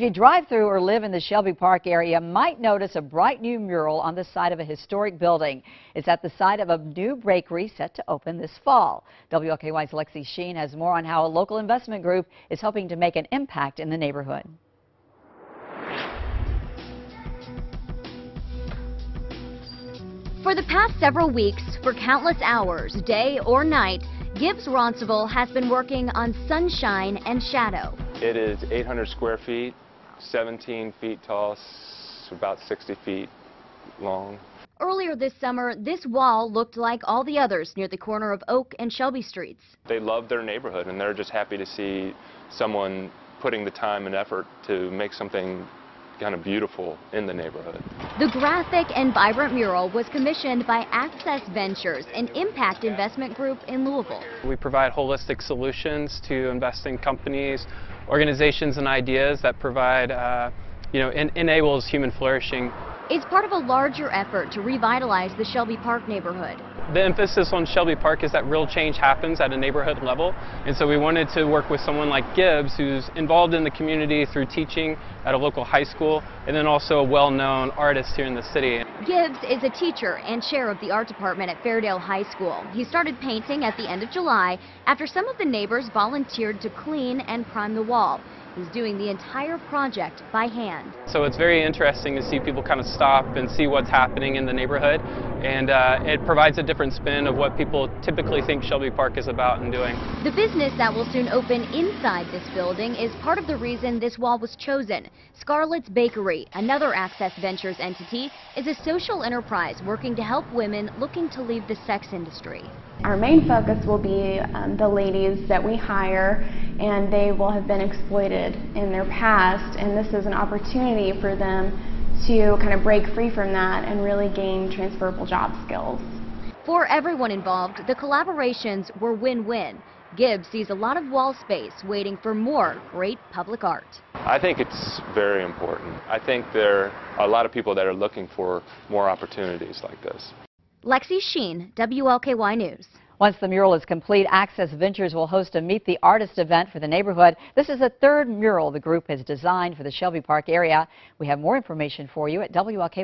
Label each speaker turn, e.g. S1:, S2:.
S1: If you drive through or live in the Shelby Park area, you might notice a bright new mural on the side of a historic building. It's at the site of a new bakery set to open this fall. WLKY's Lexi Sheen has more on how a local investment group is hoping to make an impact in the neighborhood.
S2: For the past several weeks, for countless hours, day or night, Gibbs Rounsavall has been working on sunshine and shadow.
S3: It is 800 square feet, 17 feet tall, about 60 feet long.
S2: Earlier this summer, this wall looked like all the others near the corner of Oak and Shelby Streets.
S3: They love their neighborhood and they're just happy to see someone putting the time and effort to make something kind of beautiful in the neighborhood.
S2: The graphic and vibrant mural was commissioned by Access Ventures, an impact investment group in Louisville.
S4: We provide holistic solutions to investing companies, organizations, and ideas that provide, uh, you know, en enables human flourishing.
S2: It's part of a larger effort to revitalize the Shelby Park neighborhood
S4: the emphasis on Shelby Park is that real change happens at a neighborhood level. And so we wanted to work with someone like Gibbs, who's involved in the community through teaching at a local high school, and then also a well-known artist here in the city.
S2: Gibbs is a teacher and chair of the art department at Fairdale High School. He started painting at the end of July after some of the neighbors volunteered to clean and prime the wall. He's doing the entire project by hand.
S4: So it's very interesting to see people kind of stop and see what's happening in the neighborhood and uh, it provides a different spin of what people typically think Shelby Park is about and doing.
S2: The business that will soon open inside this building is part of the reason this wall was chosen. Scarlet's Bakery, another Access Ventures entity, is a social enterprise working to help women looking to leave the sex industry.
S5: Our main focus will be um, the ladies that we hire and they will have been exploited in their past and this is an opportunity for them to kind of break free from that and really gain transferable job skills.
S2: For everyone involved, the collaborations were win-win. Gibbs sees a lot of wall space waiting for more great public art.
S3: I think it's very important. I think there are a lot of people that are looking for more opportunities like this.
S2: Lexi Sheen, WLKY News.
S1: Once the mural is complete, Access Ventures will host a Meet the Artist event for the neighborhood. This is the third mural the group has designed for the Shelby Park area. We have more information for you at WLKY.